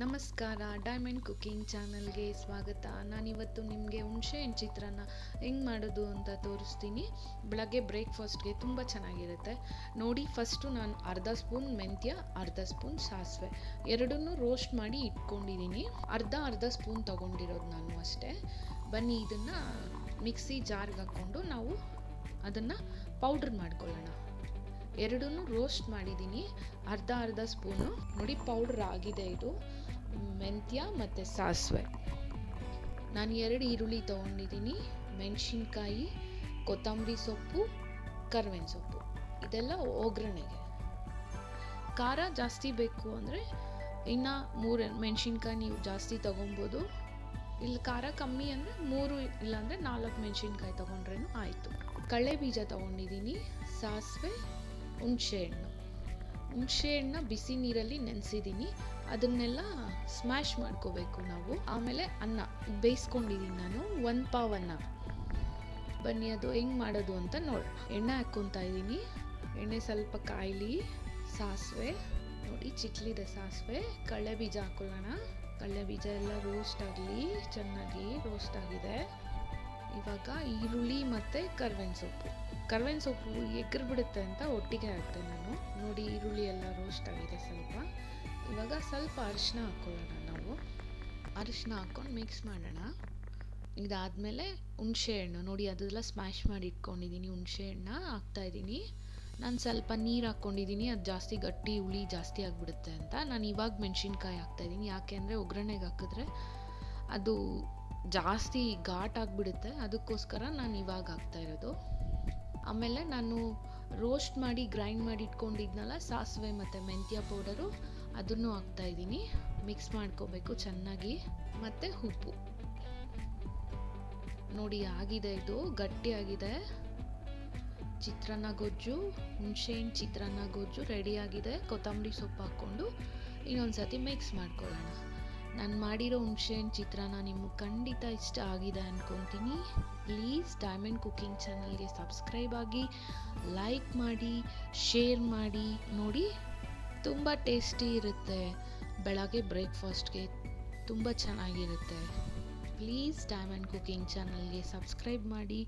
ನಮಸ್ಕಾರ diamond cooking ಚಾನಲ್ಗೆ ಸ್ವಾಗತ. ನಾನಿವತ್ತು ನಿಮಗೆ ಹುಣಸೆ ಹಣ್ಣು ಚಿತ್ರಾನ್ನ ಹೆಂಗೆ ಮಾಡೋದು ಅಂತ ತೋರಿಸ್ತೀನಿ. ಬೆಳಗ್ಗೆ ಬ್ರೇಕ್ಫಾಸ್ಟ್ಗೆ ತುಂಬ ಚೆನ್ನಾಗಿರುತ್ತೆ. ನೋಡಿ ಫಸ್ಟು ನಾನು ಅರ್ಧ ಸ್ಪೂನ್ ಮೆಂತ್ಯ, ಅರ್ಧ ಸ್ಪೂನ್ ಸಾಸಿವೆ. ಎರಡನ್ನೂ ರೋಸ್ಟ್ ಮಾಡಿ ಇಟ್ಕೊಂಡಿದ್ದೀನಿ ಅರ್ಧ ಅರ್ಧ ಸ್ಪೂನ್ ತೊಗೊಂಡಿರೋದು ನಾನು ಅಷ್ಟೇ. ಬನ್ನಿ, ಇದನ್ನು ಮಿಕ್ಸಿ ಜಾರ್ಗೆ ಹಾಕ್ಕೊಂಡು ನಾವು ಅದನ್ನು ಪೌಡ್ರ್ ಮಾಡ್ಕೊಳ್ಳೋಣ. ಎರಡನ್ನು ರೋಸ್ಟ್ ಮಾಡಿದ್ದೀನಿ ಅರ್ಧ ಅರ್ಧ ಸ್ಪೂನು. ನೋಡಿ ಪೌಡ್ರ್ ಆಗಿದೆ ಇದು. ಮೆಂತ್ಯ ಮತ್ತು ಸಾಸಿವೆ. ನಾನು ಎರಡು ಈರುಳ್ಳಿ ತೊಗೊಂಡಿದ್ದೀನಿ. ಮೆಣಸಿನ್ಕಾಯಿ ಕೊತ್ತಂಬರಿ ಸೊಪ್ಪು ಕರ್ಬೇವಿನ ಸೊಪ್ಪು. ಇದೆಲ್ಲ ಒಗ್ಗರಣೆಗೆ. ಖಾರ ಜಾಸ್ತಿ ಬೇಕು ಅಂದರೆ ಇನ್ನು ಮೂರು ಮೆಣಸಿನ್ಕಾಯಿ ನೀವು ಜಾಸ್ತಿ ತೊಗೊಬೋದು. ಇಲ್ಲಿ ಖಾರ ಕಮ್ಮಿ ಅಂದರೆ ಮೂರು ಇಲ್ಲಾಂದರೆ ನಾಲ್ಕು ಮೆಣಸಿನ್ಕಾಯಿ ತೊಗೊಂಡ್ರೇನು ಆಯಿತು. ಕಡಲೆ ಬೀಜ ತೊಗೊಂಡಿದ್ದೀನಿ. ಸಾಸಿವೆ ಹುಣಸೆಹಣ್ಣು ಹುಣಸೆಹಣ್ಣ ಬಿಸಿ ನೀರಲ್ಲಿ ನೆನೆಸಿದ್ದೀನಿ ಅದನ್ನೆಲ್ಲ ಸ್ಮ್ಯಾಶ್ ಮಾಡ್ಕೋಬೇಕು ನಾವು. ಆಮೇಲೆ ಅನ್ನ ಬೇಯಿಸ್ಕೊಂಡಿದ್ದೀನಿ ನಾನು. ಒಂದು ಪಾವ್ ಅನ್ನ. ಬನ್ನಿ, ಅದು ಹೆಂಗೆ ಮಾಡೋದು ಅಂತ ನೋಡಿ. ಎಣ್ಣೆ ಹಾಕ್ಕೊತಾ ಇದ್ದೀನಿ ಎಣ್ಣೆ ಸ್ವಲ್ಪ ಕಾಯಿಲಿ, ಸಾಸಿವೆ. ನೋಡಿ, ಚಿಟ್ಲಿದೆ ಸಾಸಿವೆ. ಕಡಲೆ ಬೀಜ ಹಾಕೊಳ್ಳೋಣ. ಕಡಲೆ ಬೀಜ ಎಲ್ಲ ರೋಸ್ಟ್ ಆಗಲಿ, ಚೆನ್ನಾಗಿ ರೋಸ್ಟ್ ಆಗಿದೆ. ಇವಾಗ ಈರುಳ್ಳಿ ಮತ್ತು ಕರ್ಬೇವಿನ ಸೊಪ್ಪು. ಕರ್ಬೇವಿನ ಸೊಪ್ಪು ಎಗ್ರು ಬಿಡುತ್ತೆ ಅಂತ ಒಟ್ಟಿಗೆ ಹಾಕಿದೆ ನಾನು. ನೋಡಿ ಈರುಳ್ಳಿ ಎಲ್ಲ ರೋಸ್ಟ್ ಆಗಿದೆ ಸ್ವಲ್ಪ. ಇವಾಗ ಸ್ವಲ್ಪ ಅರಿಶಿನ ಹಾಕ್ಕೊಳ್ಳೋಣ ನಾವು. ಅರಿಶಿನ ಹಾಕ್ಕೊಂಡು ಮಿಕ್ಸ್ ಮಾಡೋಣ. ಇದಾದಮೇಲೆ ಹುಣಸೆಹಣ್ಣು ನೋಡಿ ಅದೆಲ್ಲ ಸ್ಮ್ಯಾಶ್ ಮಾಡಿ ಇಟ್ಕೊಂಡಿದ್ದೀನಿ ಹುಣಸೆಹಣ್ಣ ಹಾಕ್ತಾಯಿದ್ದೀನಿ ನಾನು ಸ್ವಲ್ಪ ನೀರು ಹಾಕ್ಕೊಂಡಿದ್ದೀನಿ ಅದು ಜಾಸ್ತಿ ಗಟ್ಟಿ, ಹುಳಿ ಜಾಸ್ತಿ ಆಗಿಬಿಡುತ್ತೆ ಅಂತ. ನಾನು ಇವಾಗ ಮೆಣಸಿನ್ಕಾಯಿ ಹಾಕ್ತಾಯಿದ್ದೀನಿ ಯಾಕೆ ಅಂದರೆ ಒಗ್ಗರಣೆಗೆ ಹಾಕಿದ್ರೆ ಅದು ಜಾಸ್ತಿ ಘಾಟ್ ಆಗಿಬಿಡುತ್ತೆ. ಅದಕ್ಕೋಸ್ಕರ ನಾನು ಇವಾಗ ಹಾಕ್ತಾ ಇರೋದು. ಆಮೇಲೆ ನಾನು ರೋಸ್ಟ್ ಮಾಡಿ ಗ್ರೈಂಡ್ ಮಾಡಿ ಇಟ್ಕೊಂಡಿದ್ನಲ್ಲ, ಸಾಸಿವೆ ಮತ್ತು ಮೆಂತ್ಯ ಪೌಡರು ಅದನ್ನು ಹಾಕ್ತಾಯಿದ್ದೀನಿ ಮಿಕ್ಸ್ ಮಾಡ್ಕೋಬೇಕು ಚೆನ್ನಾಗಿ. ಮತ್ತು ಉಪ್ಪು. ನೋಡಿ, ಆಗಿದೆ ಇದು. ಗಟ್ಟಿಯಾಗಿದೆ ಚಿತ್ರಾನ್ನ ಗೊಜ್ಜು, ಹುಣಸೆಹಣ್ಣು ಚಿತ್ರಾನ್ನ ಗೊಜ್ಜು ರೆಡಿಯಾಗಿದೆ ಕೊತ್ತಂಬರಿ ಸೊಪ್ಪು ಹಾಕ್ಕೊಂಡು ಇನ್ನೊಂದು ಸತಿ ಮಿಕ್ಸ್ ಮಾಡ್ಕೊಳ್ಳೋಣ. ನಾನು ಮಾಡಿರೋ ಹುಣಸೆಹಣ್ಣು ಚಿತ್ರಾನ್ನ ನಿಮಗೆ ಖಂಡಿತ ಇಷ್ಟ ಆಗಿದೆ ಅಂದ್ಕೊತೀನಿ ಪ್ಲೀಸ್ ಡೈಮಂಡ್ ಕುಕ್ಕಿಂಗ್ ಚಾನಲ್ಗೆ ಸಬ್ಸ್ಕ್ರೈಬ್ ಆಗಿ ಲೈಕ್ ಮಾಡಿ ಶೇರ್ ಮಾಡಿ, ನೋಡಿ ತುಂಬ ಟೇಸ್ಟಿ ಇರುತ್ತೆ. ಬೆಳಗ್ಗೆ ಬ್ರೇಕ್ಫಾಸ್ಟ್ಗೆ ತುಂಬ ಚೆನ್ನಾಗಿರುತ್ತೆ. ಪ್ಲೀಸ್ ಡೈಮಂಡ್ ಕುಕ್ಕಿಂಗ್ ಚಾನಲ್ಗೆ ಸಬ್ಸ್ಕ್ರೈಬ್ ಮಾಡಿ.